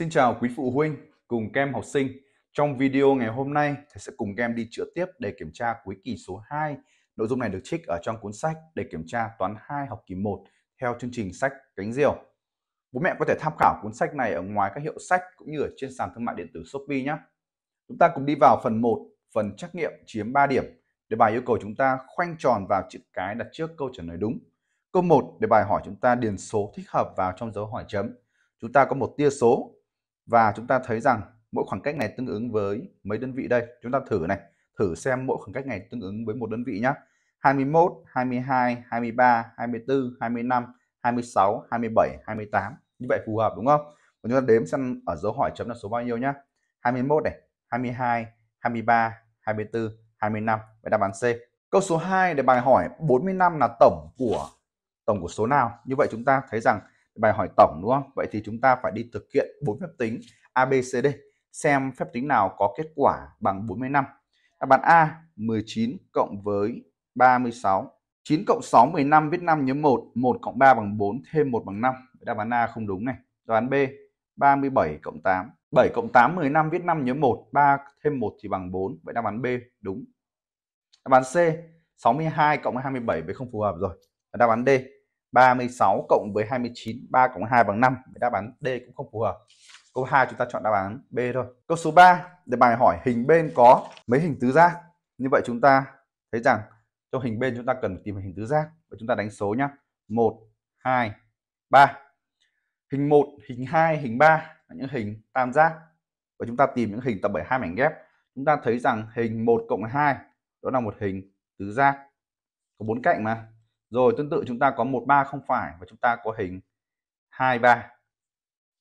Xin chào quý phụ huynh cùng các em học sinh. Trong video ngày hôm nay, thầy sẽ cùng các em đi chữa tiếp để kiểm tra cuối kỳ số 2. Nội dung này được trích ở trong cuốn sách để kiểm tra toán 2 học kỳ 1 theo chương trình sách Cánh Diều. Bố mẹ có thể tham khảo cuốn sách này ở ngoài các hiệu sách cũng như ở trên sàn thương mại điện tử Shopee nhé. Chúng ta cùng đi vào phần 1, phần trắc nghiệm chiếm 3 điểm. Đề bài yêu cầu chúng ta khoanh tròn vào chữ cái đặt trước câu trả lời đúng. Câu 1, đề bài hỏi chúng ta điền số thích hợp vào trong dấu hỏi chấm. Chúng ta có một tia số và chúng ta thấy rằng mỗi khoảng cách này tương ứng với mấy đơn vị đây chúng ta thử này thử xem mỗi khoảng cách này tương ứng với một đơn vị nhé 21 22 23 24 25 26 27 28 như vậy phù hợp đúng không và chúng ta đếm xem ở dấu hỏi chấm là số bao nhiêu nhá 21 này 22 23 24 25 vậy đáp án C câu số 2 để bài hỏi 45 là tổng của tổng của số nào như vậy chúng ta thấy rằng bài hỏi tổng đúng không? Vậy thì chúng ta phải đi thực hiện bốn phép tính ABCD xem phép tính nào có kết quả bằng 45. Đáp án A 19 cộng với 36. 9 cộng 6 15 viết 5 nhớ 1, 1 cộng 3 bằng 4 thêm 1 bằng 5. Đáp án A không đúng này. Đáp án B 37 cộng 8. 7 cộng 8 15 viết 5 nhớ 1, 3 thêm 1 thì bằng 4. Vậy đáp án B đúng. Đáp án C 62 cộng 27 với không phù hợp rồi. Đáp án D 36 cộng với 29, 3 cộng 2 bằng 5. Đáp án D cũng không phù hợp. Câu 2 chúng ta chọn đáp án B thôi. Câu số 3, để bài hỏi hình bên có mấy hình tứ giác. Như vậy chúng ta thấy rằng trong hình bên chúng ta cần tìm hình tứ giác. Và chúng ta đánh số nhé. 1, 2, 3. Hình 1, hình 2, hình 3 là những hình tam giác. Và chúng ta tìm những hình tập bởi hai mảnh ghép. Chúng ta thấy rằng hình 1 cộng 2 đó là một hình tứ giác. Có bốn cạnh mà. Rồi tương tự chúng ta có 1 3 không phải và chúng ta có hình 2 3.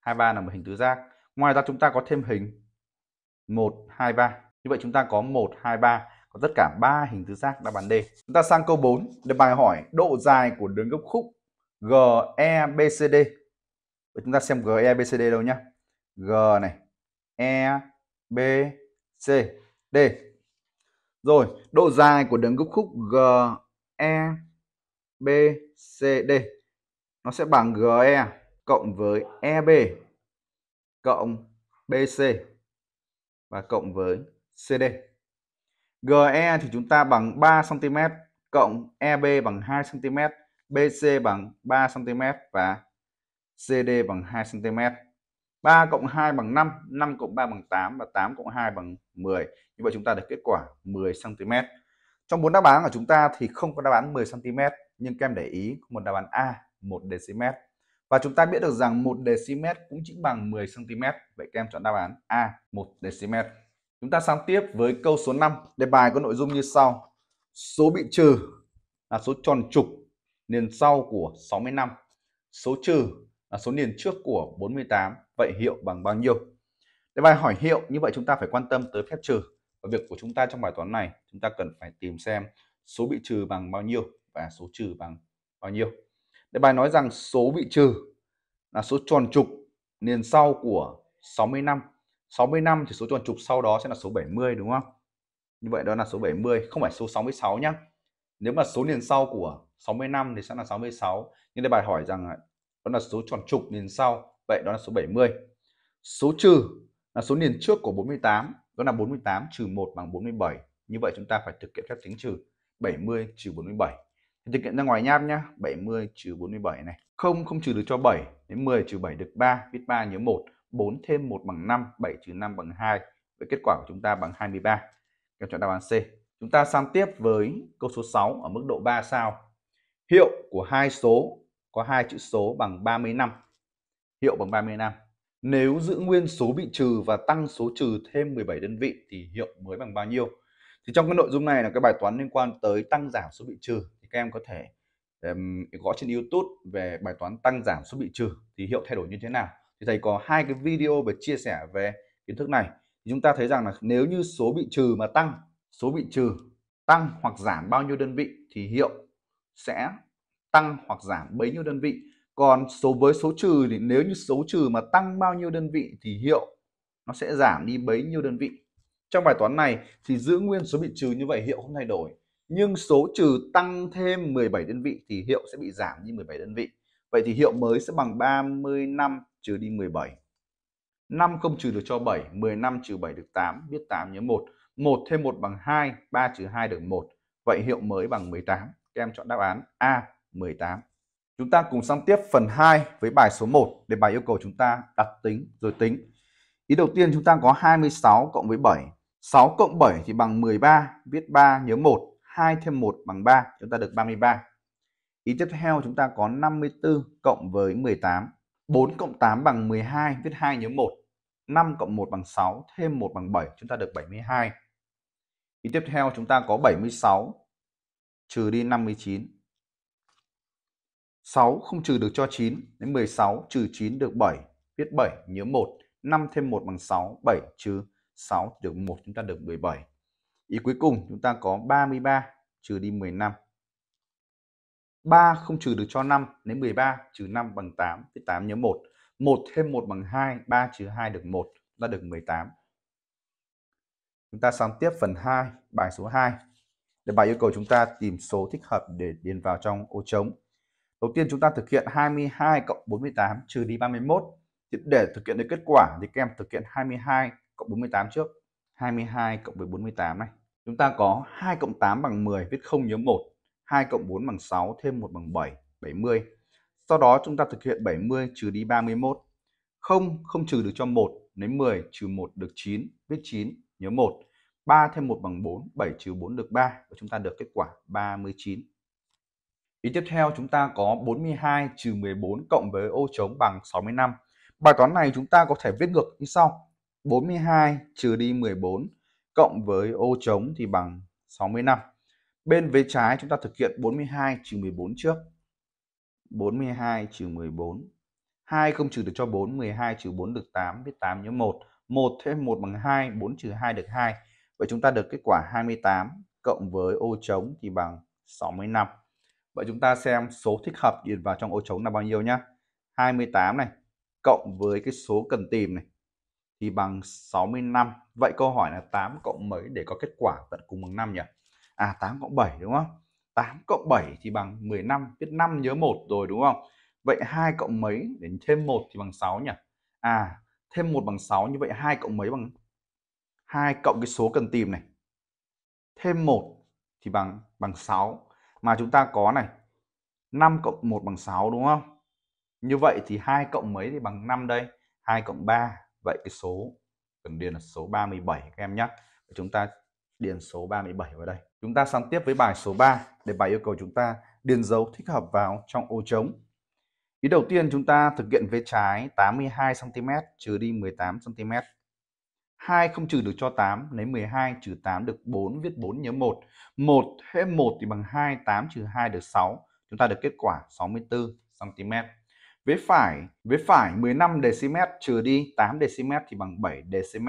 2 3 là một hình tứ giác. Ngoài ra chúng ta có thêm hình 1 2 3. Như vậy chúng ta có 1 2 3 có tất cả 3 hình tứ giác đáp án D. Chúng ta sang câu 4 để bài hỏi độ dài của đường gốc khúc GEBCD. Vậy chúng ta xem GEBCD đâu nhá. G này, E, B, C, D. Rồi, độ dài của đường gốc khúc GE BCD nó sẽ bằng GE cộng với EB cộng BC và cộng với CD. GE thì chúng ta bằng 3 cm cộng EB bằng 2 cm, BC bằng 3 cm và CD bằng 2 cm. 3 cộng 2 bằng 5, 5 cộng 3 bằng 8 và 8 cộng 2 bằng 10. Như vậy chúng ta được kết quả 10 cm. Trong bốn đáp án của chúng ta thì không có đáp án 10 cm nhưng các em để ý có một đáp án A 1 dm và chúng ta biết được rằng 1 dm cũng chính bằng 10 cm vậy các em chọn đáp án A 1 dm chúng ta sang tiếp với câu số 5 đề bài có nội dung như sau. Số bị trừ là số tròn trục liền sau của 65 số trừ là số liền trước của 48 vậy hiệu bằng bao nhiêu? Đề bài hỏi hiệu, như vậy chúng ta phải quan tâm tới phép trừ và việc của chúng ta trong bài toán này chúng ta cần phải tìm xem số bị trừ bằng bao nhiêu và số trừ bằng bao nhiêu. Đề bài nói rằng số bị trừ là số tròn trục liền sau của 60 năm 60 năm thì số tròn trục sau đó sẽ là số 70 đúng không? Như vậy đó là số 70, không phải số 66 nhá. Nếu mà số liền sau của 60 năm thì sẽ là 66. Nhưng đây bài hỏi rằng đó là số tròn trục liền sau, vậy đó là số 70. Số trừ là số liền trước của 48, đó là 48 trừ 1 bằng 47. Như vậy chúng ta phải thực hiện phép tính trừ 70 trừ 47 thì thực hiện ra ngoài nháp nhá 70 trừ 47 này. Không không trừ được cho 7 đến 10 trừ 7 được 3 viết 3 nhớ 1 4 thêm 1 bằng 5 7 trừ 5 bằng 2 với kết quả của chúng ta bằng 23 các chọn đáp án C. Chúng ta sang tiếp với câu số 6 ở mức độ 3 sao. Hiệu của hai số có hai chữ số bằng 30 năm. Hiệu bằng 30 năm nếu giữ nguyên số bị trừ và tăng số trừ thêm 17 đơn vị thì hiệu mới bằng bao nhiêu? Thì trong cái nội dung này là cái bài toán liên quan tới tăng giảm số bị trừ. Thì các em có thể um, gõ trên YouTube về bài toán tăng giảm số bị trừ thì hiệu thay đổi như thế nào. Thì thầy có hai cái video về chia sẻ về kiến thức này. Thì chúng ta thấy rằng là nếu như số bị trừ mà tăng số bị trừ tăng hoặc giảm bao nhiêu đơn vị thì hiệu sẽ tăng hoặc giảm bấy nhiêu đơn vị còn số với số trừ thì nếu như số trừ mà tăng bao nhiêu đơn vị thì hiệu nó sẽ giảm đi bấy nhiêu đơn vị trong bài toán này thì giữ nguyên số bị trừ như vậy hiệu không thay đổi nhưng số trừ tăng thêm 17 đơn vị thì hiệu sẽ bị giảm đi 17 đơn vị. Vậy thì hiệu mới sẽ bằng 35 trừ đi 17. 5 không trừ được cho 7, 15 trừ 7 được 8, biết 8 nhớ 1. 1 thêm 1 bằng 2, 3 trừ 2 được 1. Vậy hiệu mới bằng 18. Các em chọn đáp án A, 18. Chúng ta cùng sang tiếp phần 2 với bài số 1 để bài yêu cầu chúng ta đặt tính rồi tính. Ý đầu tiên chúng ta có 26 cộng với 7. 6 cộng 7 thì bằng 13, viết 3 nhớ 1. 2 thêm 1 bằng 3, chúng ta được 33. Ý tiếp theo chúng ta có 54 cộng với 18. 4 cộng 8 bằng 12, viết 2 nhớ 1. 5 cộng 1 bằng 6, thêm 1 bằng 7, chúng ta được 72. Ý tiếp theo chúng ta có 76 trừ đi 59. 6 không trừ được cho 9, đến 16 trừ 9 được 7, viết 7 nhớ 1. 5 thêm 1 bằng 6, 7 trừ 6 được 1, chúng ta được 17. Ý cuối cùng chúng ta có 33 trừ đi 15. 3 không trừ được cho 5, đến 13 trừ 5 bằng 8, viết 8 nhớ 1. 1 thêm 1 bằng 2, 3 trừ 2 được 1, chúng ta được 18. Chúng ta sang tiếp phần 2, bài số 2. Để bài yêu cầu chúng ta tìm số thích hợp để điền vào trong ô trống. Đầu tiên chúng ta thực hiện 22 cộng 48 trừ đi 31. Để thực hiện được kết quả thì các em thực hiện 22 cộng 48 trước. 22 cộng với 48 này. Chúng ta có 2 cộng 8 bằng 10, viết 0 nhớ 1. 2 cộng 4 bằng 6, thêm 1 bằng 7, 70. Sau đó chúng ta thực hiện 70 trừ đi 31. 0 không trừ được cho 1, lấy 10 trừ 1 được 9, viết 9, nhớ 1. 3 thêm 1 bằng 4, 7 trừ 4 được 3 và chúng ta được kết quả 39. Ý tiếp theo chúng ta có 42 trừ 14 cộng với ô trống bằng 65. Bài toán này chúng ta có thể viết ngược như sau. 42 trừ đi 14 cộng với ô trống thì bằng 65. Bên vế trái chúng ta thực hiện 42 trừ 14 trước. 42 trừ 14. 2 không trừ được cho 4, 12 trừ 4 được 8, viết 8 nhớ 1. 1 thêm 1 bằng 2, 4 trừ 2 được 2. Vậy chúng ta được kết quả 28 cộng với ô trống thì bằng 65. Vậy chúng ta xem số thích hợp điền vào trong ô trống là bao nhiêu nhá. 28 này cộng với cái số cần tìm này thì bằng 65. Vậy câu hỏi là 8 cộng mấy để có kết quả tận cùng bằng 5 nhỉ? À 8 cộng 7 đúng không? 8 cộng 7 thì bằng 15, biết 5 nhớ 1 rồi đúng không? Vậy 2 cộng mấy để thêm 1 thì bằng 6 nhỉ? À, thêm 1 bằng 6 như vậy 2 cộng mấy bằng 2 cộng cái số cần tìm này. Thêm 1 thì bằng bằng 6 mà chúng ta có này 5 cộng 1 bằng 6 đúng không? Như vậy thì 2 cộng mấy thì bằng 5 đây? 2 cộng 3. Vậy cái số, cần điền là số 37 các em nhé. Chúng ta điền số 37 vào đây. Chúng ta sang tiếp với bài số 3 để bài yêu cầu chúng ta điền dấu thích hợp vào trong ô trống. Ý đầu tiên chúng ta thực hiện vế trái 82 cm trừ đi 18 cm. 2 không trừ được cho 8, lấy 12 trừ 8 được 4, viết 4 nhớ 1. 1 thêm 1 thì bằng 2, 8 trừ 2 được 6. Chúng ta được kết quả 64 cm. Vế phải, vế phải 15 dm trừ đi 8 dm thì bằng 7 dm.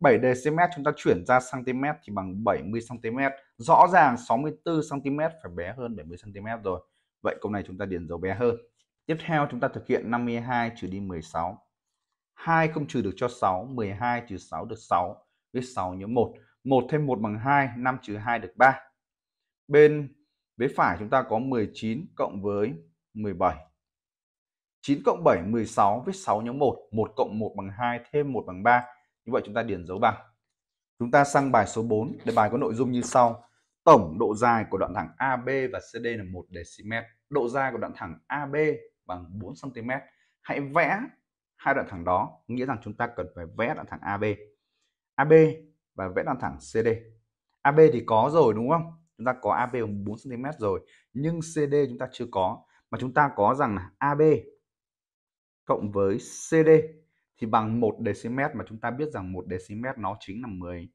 7 dm chúng ta chuyển ra cm thì bằng 70 cm. Rõ ràng 64 cm phải bé hơn 70 cm rồi. Vậy câu này chúng ta điền dấu bé hơn. Tiếp theo chúng ta thực hiện 52 trừ đi 16. 2 không trừ được cho 6, 12 trừ 6 được 6, viết 6 nhớ 1. 1 thêm 1 bằng 2, 5 trừ 2 được 3. Bên vế phải chúng ta có 19 cộng với 17. 9 cộng 7, 16, viết 6 nhớ 1. 1 cộng 1 bằng 2, thêm 1 bằng 3. Như vậy chúng ta điền dấu bằng. Chúng ta sang bài số 4. Đề bài có nội dung như sau. Tổng độ dài của đoạn thẳng AB và CD là 1 dm. Độ dài của đoạn thẳng AB bằng 4 cm. Hãy vẽ hai đoạn thẳng đó, nghĩa rằng chúng ta cần phải vẽ đoạn thẳng AB. AB và vẽ đoạn thẳng CD. AB thì có rồi đúng không? Chúng ta có AB bằng 4 cm rồi, nhưng CD chúng ta chưa có. Mà chúng ta có rằng là AB cộng với CD thì bằng 1 dm mà chúng ta biết rằng 1 dm nó chính là 10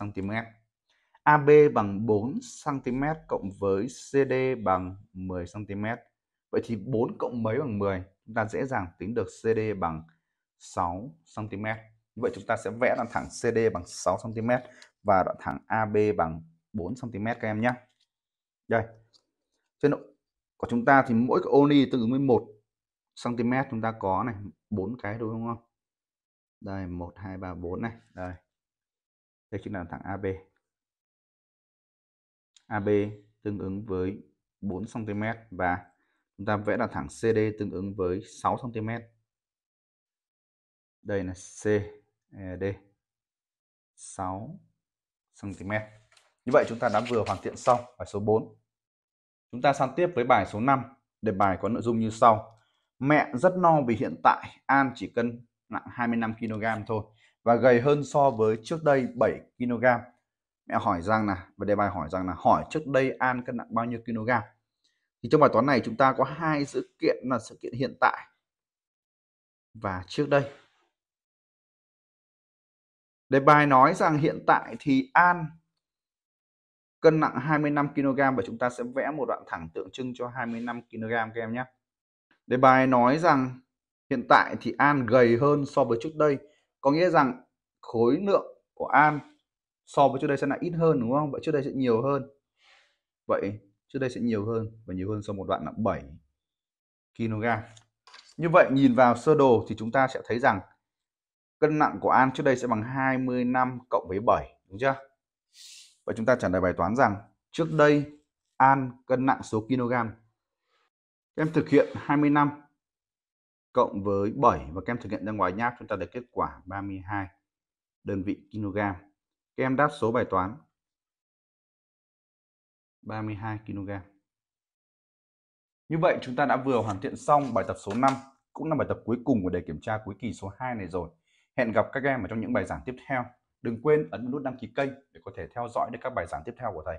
cm. AB bằng 4 cm cộng với CD bằng 10 cm. Vậy thì 4 cộng mấy bằng 10? Chúng ta dễ dàng tính được CD bằng 6 cm. Vậy chúng ta sẽ vẽ đoạn thẳng CD bằng 6 cm và đoạn thẳng AB bằng 4 cm các em nhé. Đây. Trên của chúng ta thì mỗi cái ô ni tương ứng với 1 cm chúng ta có này, bốn cái đúng không? Đây 1 2 3 4 này, đây. Đây chính là thẳng AB. AB tương ứng với 4 cm và chúng ta vẽ là thẳng CD tương ứng với 6 cm. đây là CD 6 cm. Như vậy chúng ta đã vừa hoàn thiện xong bài số 4. Chúng ta sang tiếp với bài số 5. Đề bài có nội dung như sau. Mẹ rất no vì hiện tại, An chỉ cân nặng 25 kg thôi và gầy hơn so với trước đây 7 kg. Mẹ hỏi rằng là và đề bài hỏi rằng là hỏi trước đây An cân nặng bao nhiêu kg. Thì trong bài toán này chúng ta có hai sự kiện là sự kiện hiện tại và trước đây. Đề bài nói rằng hiện tại thì An cân nặng 25 kg và chúng ta sẽ vẽ một đoạn thẳng tượng trưng cho 25 kg các em nhé. Đề bài nói rằng hiện tại thì An gầy hơn so với trước đây, có nghĩa rằng khối lượng của An so với trước đây sẽ là ít hơn đúng không? Vậy trước đây sẽ nhiều hơn. Vậy trước đây sẽ nhiều hơn và nhiều hơn sau một đoạn là 7 kg. Như vậy, nhìn vào sơ đồ thì chúng ta sẽ thấy rằng cân nặng của An trước đây sẽ bằng 25 cộng với 7 đúng chưa? Vậy chúng ta trả lời bài toán rằng trước đây An cân nặng số kg. Em thực hiện 25 cộng với 7 và các em thực hiện ra ngoài nháp, chúng ta được kết quả 32 đơn vị kg. Các em đáp số bài toán 32 kg. Như vậy, chúng ta đã vừa hoàn thiện xong bài tập số 5 cũng là bài tập cuối cùng của đề kiểm tra cuối kỳ số 2 này rồi. Hẹn gặp các em ở trong những bài giảng tiếp theo. Đừng quên ấn nút đăng ký kênh để có thể theo dõi được các bài giảng tiếp theo của thầy.